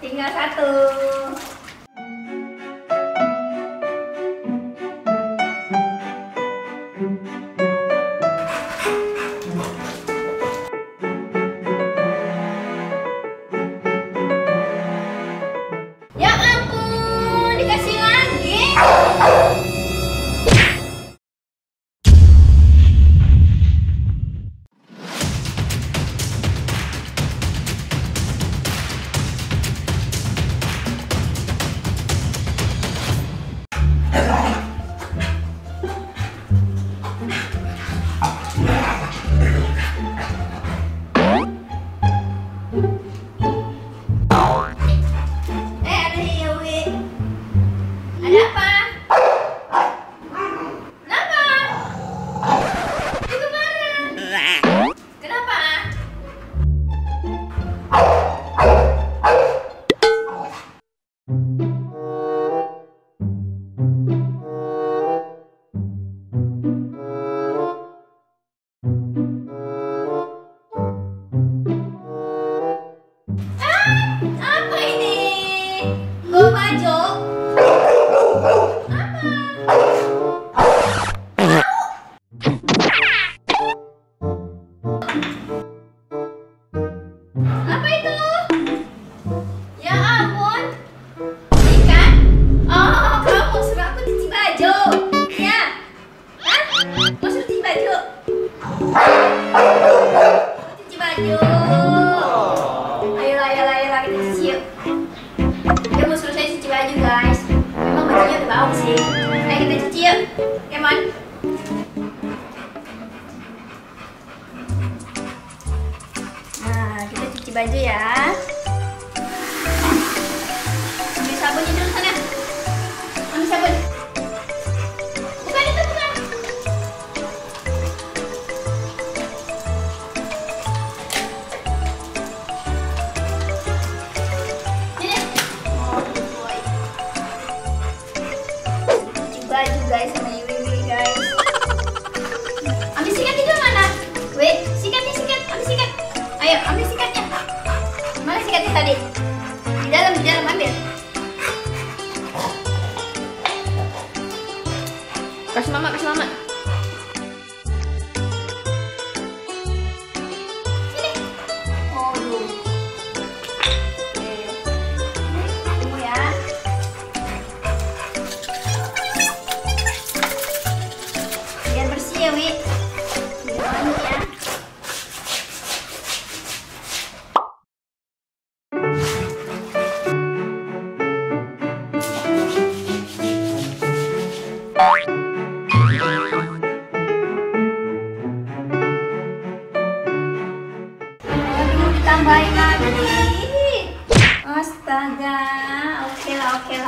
Tinggal satu. Sih. Ayo kita cuci yuk. Come on. Nah, kita cuci baju ya.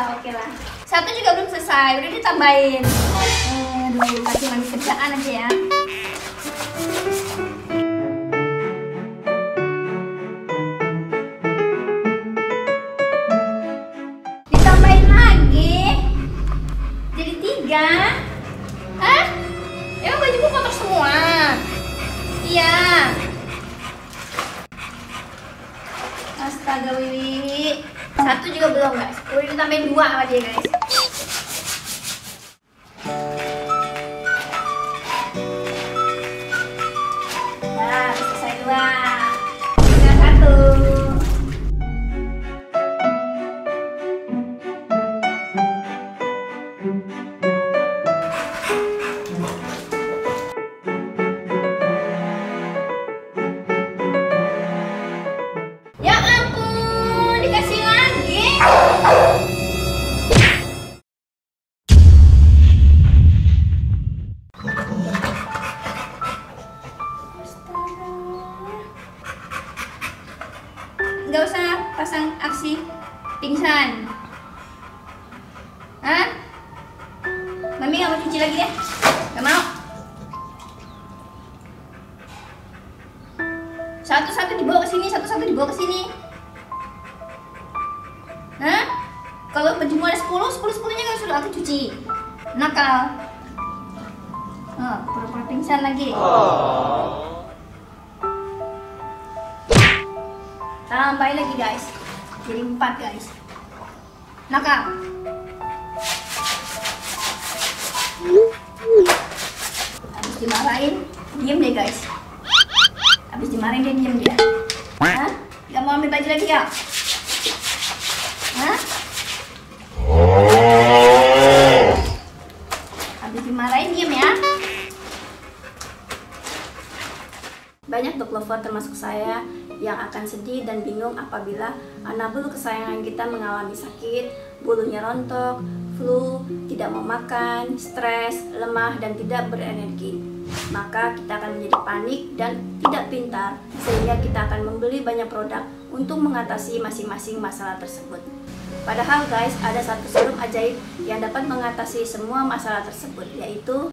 Oke lah. Satu juga belum selesai, udah ditambahin. Aduh, masih mandi kerjaan aja ya. Ditambahin lagi. Jadi tiga. Hah? Emang bajuku kotor semua? Iya. Astaga Wiwi. Satu juga belum guys. Udah ditambahin dua sama dia guys. Usah pasang aksi pingsan. Hah? Mami nggak mau cuci lagi deh. Nggak mau. Satu-satu dibawa ke sini, satu-satu dibawa ke sini. Hah? Kalau bajumu ada 10, 10 10-nya nggak suruh aku cuci. Nakal. Oh, pura-pura pingsan lagi. Tambahin lagi guys. Jadi empat guys. Nakal. Habis dimarahin, diem deh guys. Habis dimarahin dia diem dia. Hah? Gak mau ambil baju lagi ya? Banyak dog lover termasuk saya yang akan sedih dan bingung apabila anak bulu kesayangan kita mengalami sakit, bulunya rontok, flu, tidak mau makan, stres, lemah, dan tidak berenergi. Maka kita akan menjadi panik dan tidak pintar sehingga kita akan membeli banyak produk untuk mengatasi masing-masing masalah tersebut. Padahal guys, ada satu serum ajaib yang dapat mengatasi semua masalah tersebut yaitu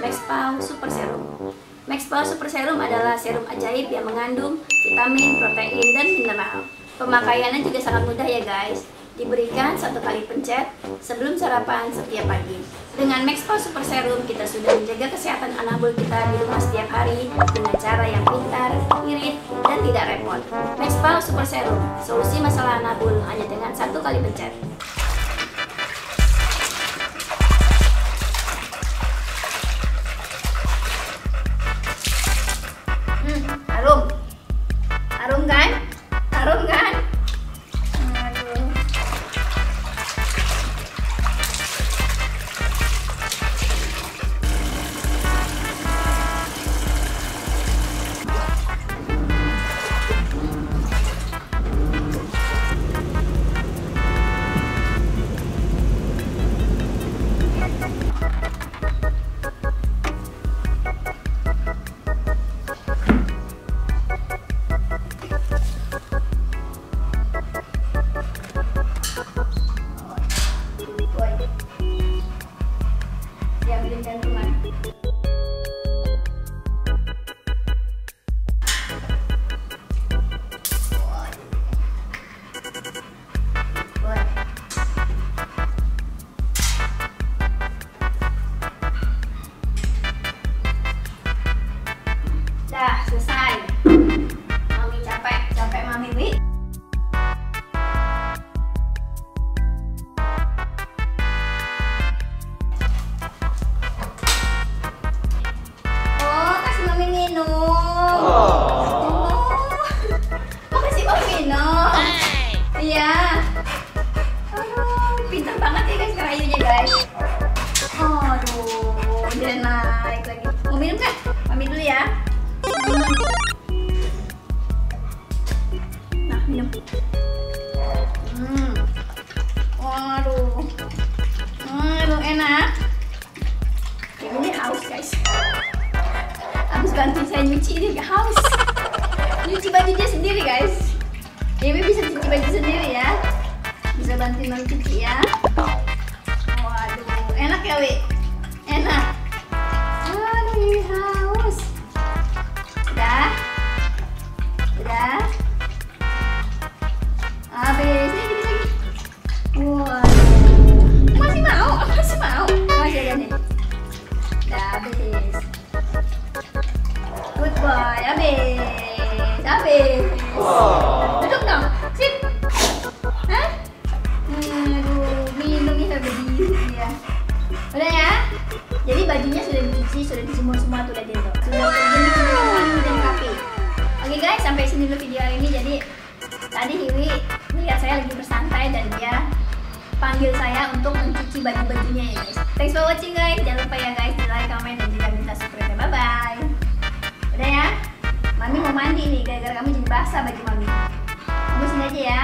Maxpal Super Serum. Maxpal Super Serum adalah serum ajaib yang mengandung vitamin, protein, dan mineral. Pemakaiannya juga sangat mudah ya guys. Diberikan satu kali pencet sebelum sarapan setiap pagi. Dengan Maxpal Super Serum, kita sudah menjaga kesehatan anak bul kita di rumah setiap hari dengan cara yang pintar, irit, dan tidak repot. Maxpal Super Serum, solusi masalah anak bul hanya dengan satu kali pencet. Minum nggak? Mami dulu ya. Nah, minum. Hmm. Waduh. Aduh, enak. Ini haus guys. Habis bantu saya nyuci ini gak haus. Nyuci baju dia sendiri guys. Dewi bisa cuci baju sendiri ya. Bisa bantu mami cuci ya. Boy, habis. Habis. Duduk dong. Sit. Hah? Aduh, minumnya berdiri ya. Udah ya? Jadi bajunya sudah dicuci, sudah dijemur semua tuh udah tuh. Sudah terjadi dengan dan rapi. Oke guys, sampai sini dulu video ini. Jadi tadi Hiwi melihat saya lagi bersantai dan dia panggil saya untuk mencuci baju-bajunya ya guys. Thanks for watching guys. Jangan lupa ya guys di like, comment dan juga minta subscribe. Udah ya? Mami mau mandi nih, gara-gara kamu jadi basah bagi mami. Kamu sini aja ya.